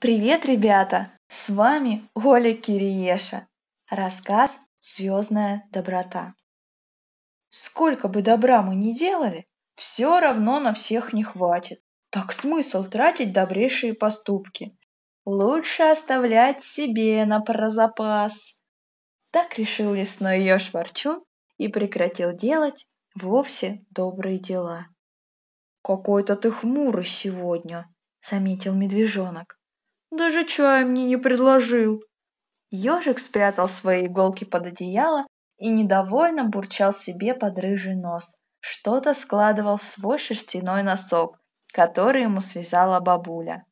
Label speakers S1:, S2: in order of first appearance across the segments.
S1: Привет, ребята! С вами Оля Кириеша. Рассказ «Звездная доброта». Сколько бы добра мы ни делали, все равно на всех не хватит. Так смысл тратить добрейшие поступки. Лучше оставлять себе на прозапас. Так решил лесной еж Ворчун и прекратил делать вовсе добрые дела. «Какой-то ты хмурый сегодня», — заметил медвежонок. Даже чая мне не предложил. Ежик спрятал свои иголки под одеяло и недовольно бурчал себе под рыжий нос. Что-то складывал в свой шерстяной носок, который ему связала бабуля.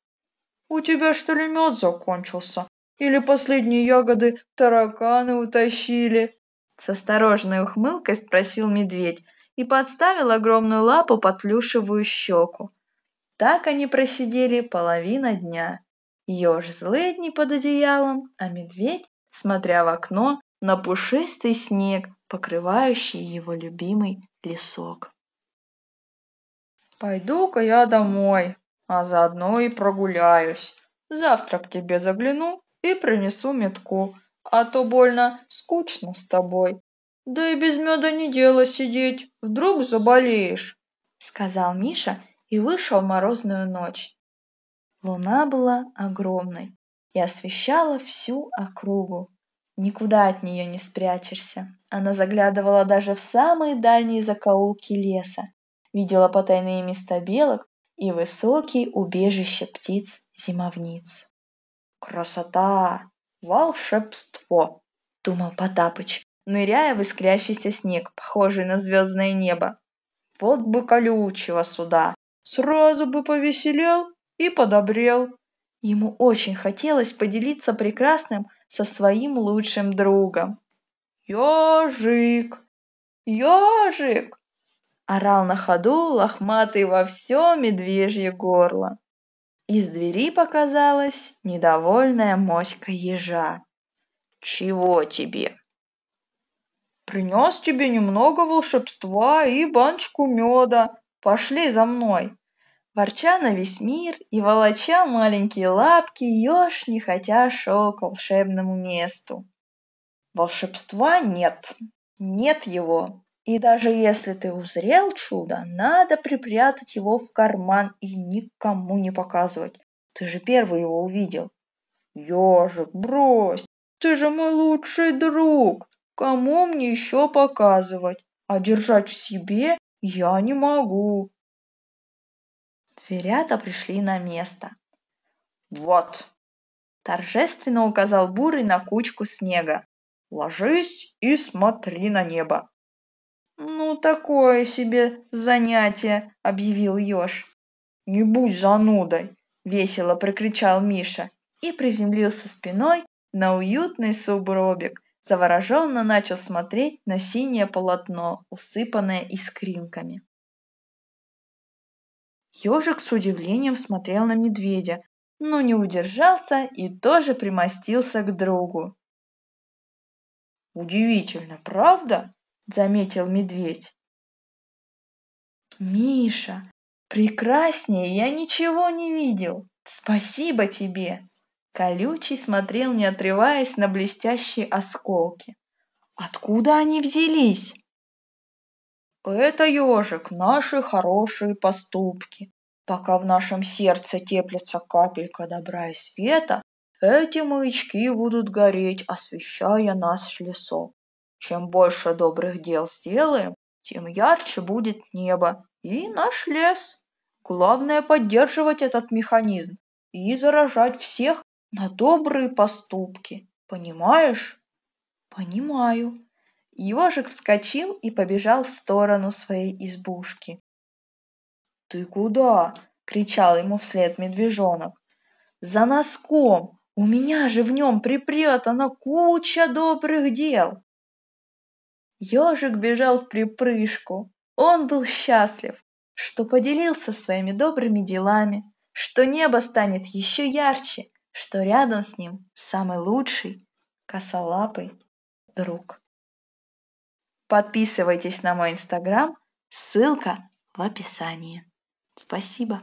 S1: «У тебя что ли мед закончился? Или последние ягоды тараканы утащили?» С осторожной ухмылкой спросил медведь и подставил огромную лапу под плюшевую щеку. Так они просидели половина дня. Ёж злыдни под одеялом, а медведь, смотря в окно, на пушистый снег, покрывающий его любимый лесок. «Пойду-ка я домой, а заодно и прогуляюсь. Завтра к тебе загляну и принесу метку, а то больно скучно с тобой. Да и без меда не дело сидеть, вдруг заболеешь», — сказал Миша и вышел в морозную ночь. Луна была огромной и освещала всю округу. Никуда от нее не спрячешься. Она заглядывала даже в самые дальние закоулки леса, видела потайные места белок и высокие убежища птиц-зимовниц. «Красота! Волшебство!» — думал Потапыч, ныряя в искрящийся снег, похожий на звездное небо. «Вот бы колючего сюда! Сразу бы повеселел и подобрел. Ему очень хотелось поделиться прекрасным со своим лучшим другом. «Ежик! Ежик!» орал на ходу лохматый во все медвежье горло. Из двери показалась недовольная моська ежа. «Чего тебе?» «Принес тебе немного волшебства и баночку меда. Пошли за мной!» Ворча на весь мир и волоча маленькие лапки, еж нехотя шел к волшебному месту. Волшебства нет, нет его. И даже если ты узрел чудо, надо припрятать его в карман и никому не показывать. Ты же первый его увидел. Ежик, брось, ты же мой лучший друг. Кому мне еще показывать? А держать в себе я не могу. Зверята пришли на место. «Вот!» – торжественно указал Бурый на кучку снега. «Ложись и смотри на небо!» «Ну, такое себе занятие!» – объявил еж. «Не будь занудой!» – весело прокричал Миша и приземлился спиной на уютный субробик. Завороженно начал смотреть на синее полотно, усыпанное искринками. Ежик с удивлением смотрел на медведя, но не удержался и тоже примостился к другу. «Удивительно, правда?» – заметил медведь. «Миша, прекраснее я ничего не видел. Спасибо тебе!» Колючий смотрел, не отрываясь на блестящие осколки. «Откуда они взялись?» Это, ежик, наши хорошие поступки. Пока в нашем сердце теплится капелька добра и света, эти маячки будут гореть, освещая наш лесок. Чем больше добрых дел сделаем, тем ярче будет небо и наш лес. Главное поддерживать этот механизм и заражать всех на добрые поступки. Понимаешь? Понимаю. Ежик вскочил и побежал в сторону своей избушки. «Ты куда?» – кричал ему вслед медвежонок. «За носком! У меня же в нем припрятана куча добрых дел!» Ежик бежал в припрыжку. Он был счастлив, что поделился своими добрыми делами, что небо станет еще ярче, что рядом с ним самый лучший косолапый друг. Подписывайтесь на мой инстаграм, ссылка в описании. Спасибо.